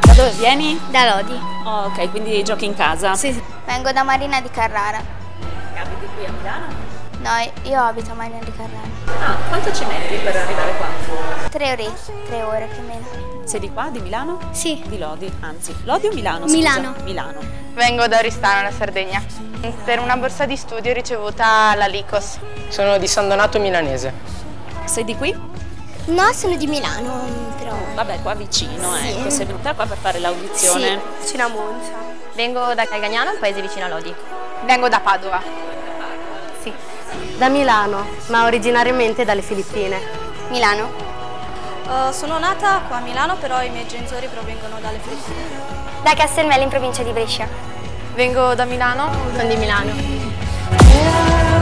Da dove vieni? Da Lodi. Oh, ok, quindi giochi in casa. Sì, sì. Vengo da Marina di Carrara. Abiti qui a Milano? No, io abito a Marina di Carrara. Ah, quanto ci metti per arrivare qua? Tre ore, tre ore più o meno. Sei di qua, di Milano? Sì. Di Lodi, anzi. Lodi o Milano? scusa? Milano. Milano. Vengo da Oristano, la Sardegna. Per una borsa di studio ricevuta la Licos. Sono di San Donato Milanese. Sei di qui? No, sono di Milano, però. Vabbè, qua vicino, Sì. ecco. Sei venuta qua per fare l'audizione. vicino a Monza. Vengo da Calgagnano, un paese vicino a Lodi. Vengo da Padova. Sì. Da Milano, ma originariamente dalle Filippine. Milano? Eh, sono nata qua a Milano, però i miei genitori provengono dalle Filippine. Da Castelmello in provincia di Brescia. Vengo da Milano. Sono di Milano. Milano